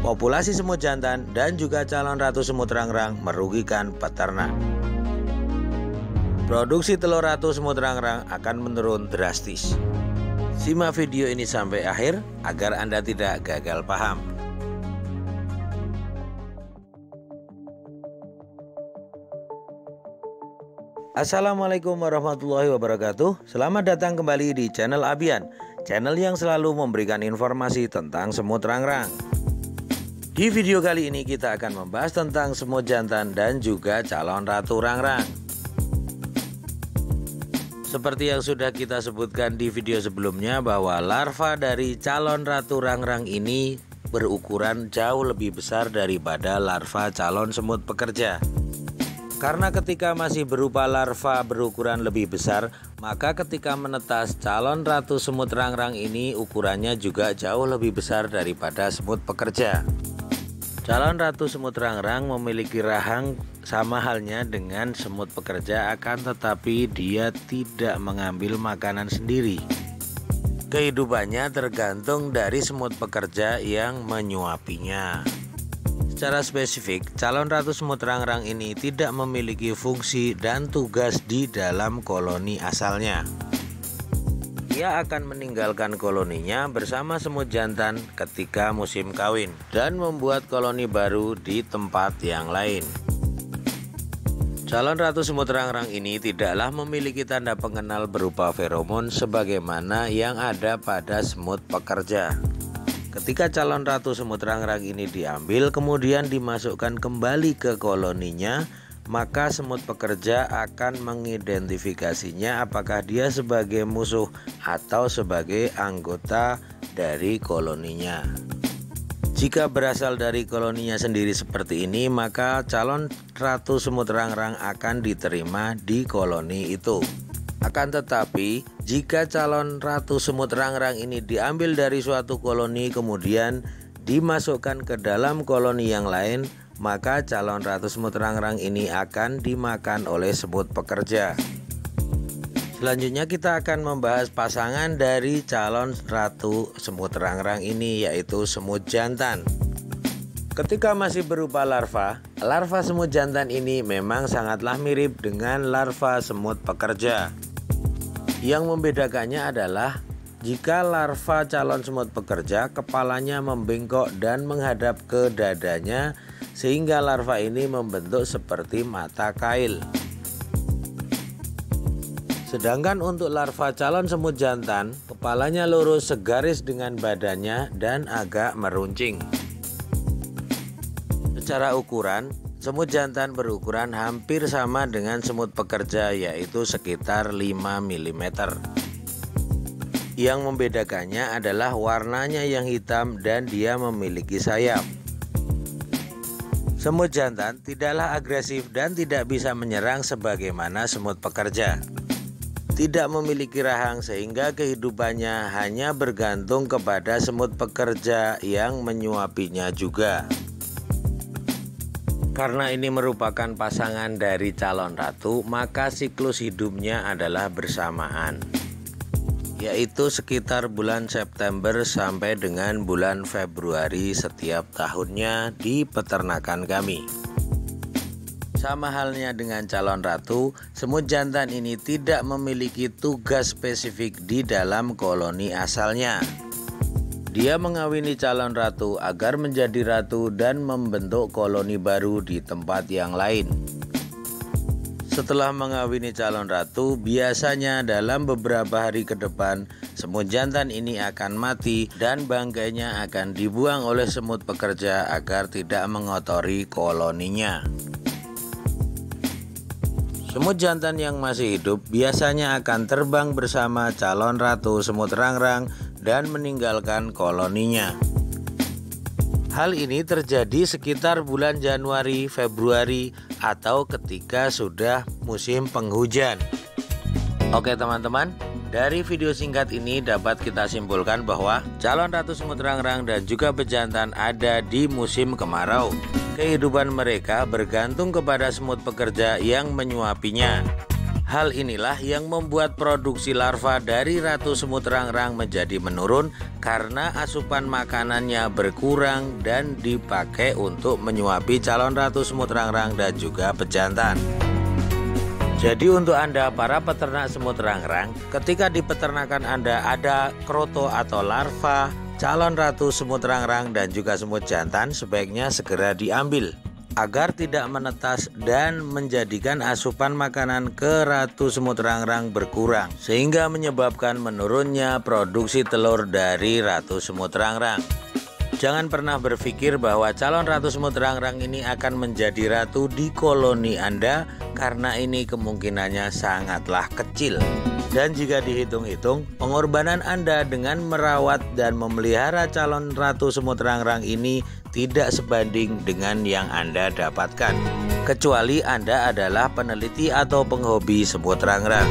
populasi semut jantan dan juga calon ratu semut rangrang merugikan peternak. Produksi telur ratu semut rangrang akan menurun drastis. Simak video ini sampai akhir agar Anda tidak gagal paham. Assalamualaikum warahmatullahi wabarakatuh Selamat datang kembali di channel Abian Channel yang selalu memberikan informasi tentang semut rangrang Di video kali ini kita akan membahas tentang semut jantan dan juga calon ratu rangrang Seperti yang sudah kita sebutkan di video sebelumnya bahwa larva dari calon ratu rangrang ini berukuran jauh lebih besar daripada larva calon semut pekerja karena ketika masih berupa larva berukuran lebih besar, maka ketika menetas calon ratu semut rangrang ini ukurannya juga jauh lebih besar daripada semut pekerja. Calon ratu semut rangrang memiliki rahang sama halnya dengan semut pekerja akan tetapi dia tidak mengambil makanan sendiri. Kehidupannya tergantung dari semut pekerja yang menyuapinya. Secara spesifik, calon ratu semut rangrang ini tidak memiliki fungsi dan tugas di dalam koloni asalnya. Ia akan meninggalkan koloninya bersama semut jantan ketika musim kawin dan membuat koloni baru di tempat yang lain. Calon ratu semut rangrang ini tidaklah memiliki tanda pengenal berupa feromon sebagaimana yang ada pada semut pekerja. Ketika calon ratu semut rangrang ini diambil kemudian dimasukkan kembali ke koloninya, maka semut pekerja akan mengidentifikasinya apakah dia sebagai musuh atau sebagai anggota dari koloninya. Jika berasal dari koloninya sendiri seperti ini, maka calon ratu semut rangrang akan diterima di koloni itu. Akan tetapi, jika calon ratu semut rangrang ini diambil dari suatu koloni kemudian dimasukkan ke dalam koloni yang lain, maka calon ratu semut rangrang ini akan dimakan oleh semut pekerja. Selanjutnya kita akan membahas pasangan dari calon ratu semut rangrang ini yaitu semut jantan. Ketika masih berupa larva, larva semut jantan ini memang sangatlah mirip dengan larva semut pekerja. Yang membedakannya adalah jika larva calon semut pekerja kepalanya membengkok dan menghadap ke dadanya sehingga larva ini membentuk seperti mata kail. Sedangkan untuk larva calon semut jantan, kepalanya lurus segaris dengan badannya dan agak meruncing. Secara ukuran, Semut jantan berukuran hampir sama dengan semut pekerja yaitu sekitar 5 mm. Yang membedakannya adalah warnanya yang hitam dan dia memiliki sayap. Semut jantan tidaklah agresif dan tidak bisa menyerang sebagaimana semut pekerja. Tidak memiliki rahang sehingga kehidupannya hanya bergantung kepada semut pekerja yang menyuapinya juga. Karena ini merupakan pasangan dari calon ratu, maka siklus hidupnya adalah bersamaan, yaitu sekitar bulan September sampai dengan bulan Februari setiap tahunnya di peternakan kami. Sama halnya dengan calon ratu, semut jantan ini tidak memiliki tugas spesifik di dalam koloni asalnya. Dia mengawini calon ratu agar menjadi ratu dan membentuk koloni baru di tempat yang lain. Setelah mengawini calon ratu, biasanya dalam beberapa hari ke depan, semut jantan ini akan mati dan bangkainya akan dibuang oleh semut pekerja agar tidak mengotori koloninya. Semut jantan yang masih hidup biasanya akan terbang bersama calon ratu semut rangrang dan meninggalkan koloninya. Hal ini terjadi sekitar bulan Januari, Februari, atau ketika sudah musim penghujan. Oke, teman-teman, dari video singkat ini dapat kita simpulkan bahwa calon ratu semut rangrang dan juga pejantan ada di musim kemarau. Kehidupan mereka bergantung kepada semut pekerja yang menyuapinya. Hal inilah yang membuat produksi larva dari ratu semut rangrang menjadi menurun karena asupan makanannya berkurang dan dipakai untuk menyuapi calon ratu semut rangrang dan juga pejantan. Jadi untuk Anda para peternak semut rangrang, ketika di peternakan Anda ada kroto atau larva, calon ratu semut rangrang dan juga semut jantan sebaiknya segera diambil agar tidak menetas dan menjadikan asupan makanan ke ratu semut rangrang berkurang sehingga menyebabkan menurunnya produksi telur dari ratu semut rangrang. Jangan pernah berpikir bahwa calon ratu semut rangrang ini akan menjadi ratu di koloni Anda karena ini kemungkinannya sangatlah kecil. Dan jika dihitung-hitung, pengorbanan Anda dengan merawat dan memelihara calon ratu semut rangrang ini tidak sebanding dengan yang Anda dapatkan. Kecuali Anda adalah peneliti atau penghobi semut rangrang.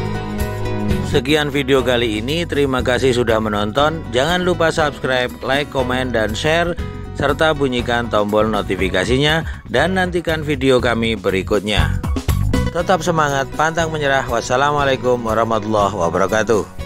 Sekian video kali ini, terima kasih sudah menonton. Jangan lupa subscribe, like, komen, dan share serta bunyikan tombol notifikasinya dan nantikan video kami berikutnya. Tetap semangat, pantang menyerah. Wassalamualaikum warahmatullahi wabarakatuh.